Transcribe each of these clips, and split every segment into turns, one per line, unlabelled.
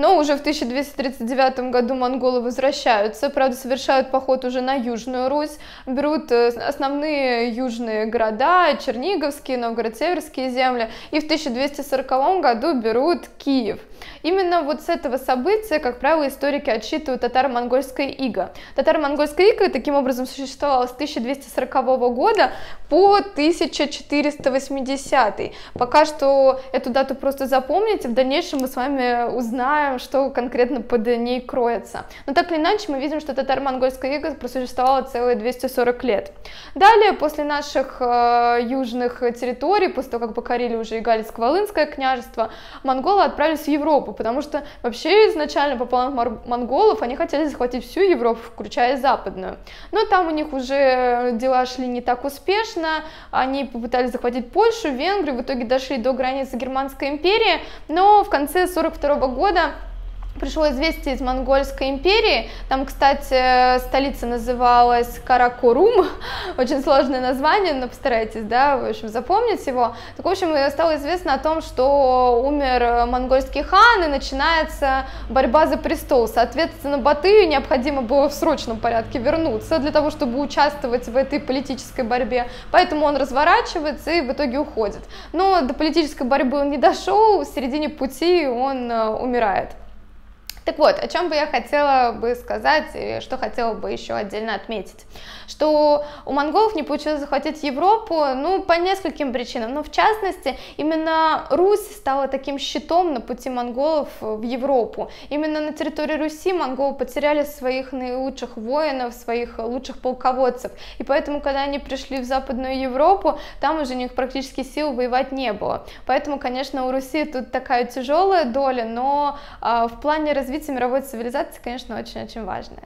Но уже в 1239 году монголы возвращаются, правда, совершают поход уже на Южную Русь, берут э, основные южные города, Черниговские, Новгород-Северские земли, и в 1240 году берут Киев. Именно вот с этого события, как правило, историки отсчитывают татаро-монгольское иго. Татаро-монгольское иго таким образом существовало с 1240 года по 1480. Пока что эту дату просто запомните, в дальнейшем мы с вами узнаем, что конкретно под ней кроется. Но так или иначе мы видим, что татаро-монгольское иго просуществовало целые 240 лет. Далее, после наших э, южных территорий, после того, как покорили уже и Галицко-Волынское княжество, монголы отправились в Европу, потому что вообще изначально по планам монголов они хотели захватить всю Европу, включая западную. Но там у них уже дела шли не так успешно, они попытались захватить Польшу, Венгрию, в итоге дошли до границы Германской империи, но в конце 42 года пришло известие из Монгольской империи. Там, кстати, столица называлась Каракорум. Очень сложное название, но постарайтесь, да, в общем, запомнить его. Так, в общем, стало известно о том, что умер монгольский хан, и начинается борьба за престол. Соответственно, Батыю необходимо было в срочном порядке вернуться для того, чтобы участвовать в этой политической борьбе. Поэтому он разворачивается и в итоге уходит. Но до политической борьбы он не дошел, в середине пути он э, умирает. Так вот, о чем бы я хотела бы сказать, и что хотела бы еще отдельно отметить, что у монголов не получилось захватить Европу, ну, по нескольким причинам, но в частности, именно Русь стала таким щитом на пути монголов в Европу. Именно на территории Руси монголы потеряли своих наилучших воинов, своих лучших полководцев, и поэтому, когда они пришли в Западную Европу, там уже у них практически сил воевать не было. Поэтому, конечно, у Руси тут такая тяжелая доля, но э, в плане развития развитие мировой цивилизации, конечно, очень-очень важное.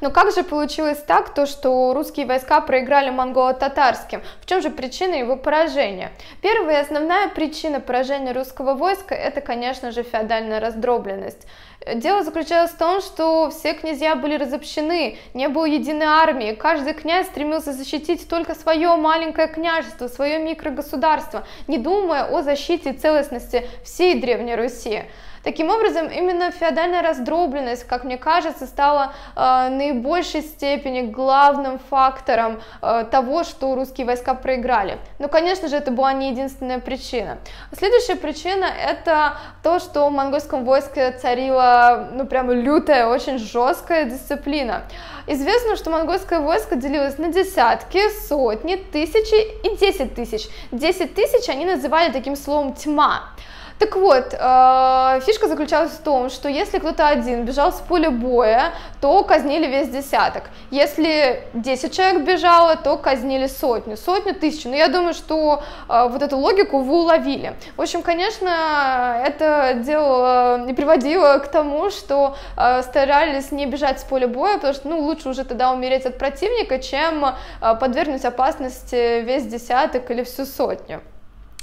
Но как же получилось так, то, что русские войска проиграли монголо-татарским? В чем же причина его поражения? Первая и основная причина поражения русского войска – это, конечно же, феодальная раздробленность. Дело заключалось в том, что все князья были разобщены, не было единой армии, каждый князь стремился защитить только свое маленькое княжество, свое микрогосударство, не думая о защите целостности всей Древней Руси. Таким образом, именно феодальная раздробленность, как мне кажется, стала э, наибольшей степени главным фактором э, того, что русские войска проиграли. Но, конечно же, это была не единственная причина. Следующая причина это то, что в монгольском войске царила, ну, прямо лютая, очень жесткая дисциплина. Известно, что монгольское войско делилось на десятки, сотни, тысячи и десять тысяч. Десять тысяч они называли таким словом «тьма». Так вот, э, фишка заключалась в том, что если кто-то один бежал с поля боя, то казнили весь десяток. Если 10 человек бежало, то казнили сотню, сотню, тысячу. Но я думаю, что э, вот эту логику вы уловили. В общем, конечно, это дело не приводило к тому, что э, старались не бежать с поля боя, потому что ну, лучше уже тогда умереть от противника, чем подвергнуть опасности весь десяток или всю сотню.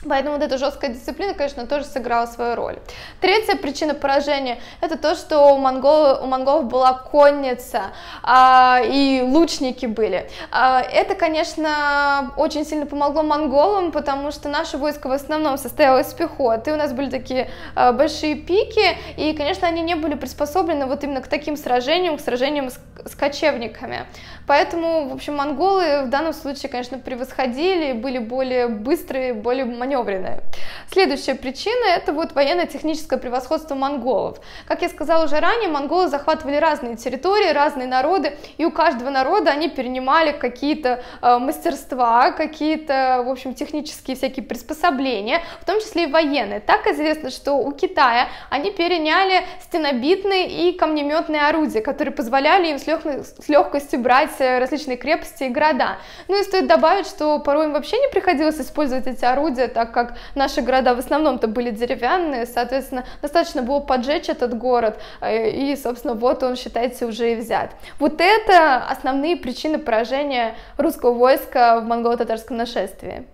Поэтому вот эта жесткая дисциплина, конечно, тоже сыграла свою роль. Третья причина поражения – это то, что у, монгол, у монголов была конница, а, и лучники были. А, это, конечно, очень сильно помогло монголам, потому что наше войско в основном состояло из пехоты, у нас были такие а, большие пики, и, конечно, они не были приспособлены вот именно к таким сражениям, к сражениям с, с кочевниками. Поэтому, в общем, монголы в данном случае, конечно, превосходили, были более быстрые, более маневренные маневренная. Следующая причина – это вот военно-техническое превосходство монголов. Как я сказала уже ранее, монголы захватывали разные территории, разные народы, и у каждого народа они перенимали какие-то э, мастерства, какие-то, в общем, технические всякие приспособления, в том числе и военные. Так известно, что у Китая они переняли стенобитные и камнеметные орудия, которые позволяли им с, лег... с легкостью брать брать различные крепости и города. Ну и стоит добавить, что порой им вообще не приходилось использовать эти орудия, так как наши города в основном-то были деревянные, соответственно, достаточно было поджечь этот город, э, и, собственно, вот он, считайте, уже и взят. Вот это основные причины поражения русского войска в монголо-татарском нашествии.